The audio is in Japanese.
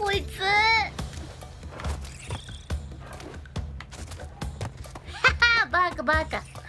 こいつ。バカバカバカカ。